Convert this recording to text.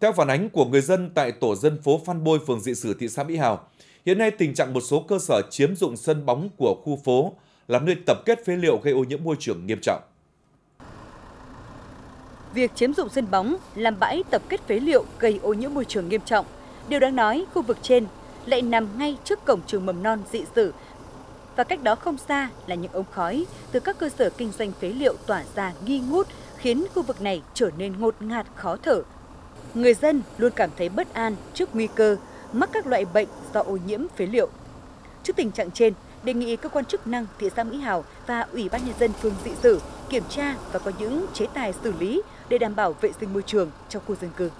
Theo phản ánh của người dân tại tổ dân phố Phan Bôi, phường Dị Sử, thị xã Mỹ Hào, hiện nay tình trạng một số cơ sở chiếm dụng sân bóng của khu phố làm nơi tập kết phế liệu gây ô nhiễm môi trường nghiêm trọng. Việc chiếm dụng sân bóng làm bãi tập kết phế liệu gây ô nhiễm môi trường nghiêm trọng. Điều đáng nói, khu vực trên lại nằm ngay trước cổng trường mầm non dị sử và cách đó không xa là những ống khói từ các cơ sở kinh doanh phế liệu tỏa ra nghi ngút khiến khu vực này trở nên ngột ngạt khó thở. Người dân luôn cảm thấy bất an trước nguy cơ mắc các loại bệnh do ô nhiễm phế liệu. Trước tình trạng trên, đề nghị cơ quan chức năng thị xã Mỹ Hào và Ủy ban nhân dân phường Dị Sử kiểm tra và có những chế tài xử lý để đảm bảo vệ sinh môi trường trong khu dân cư.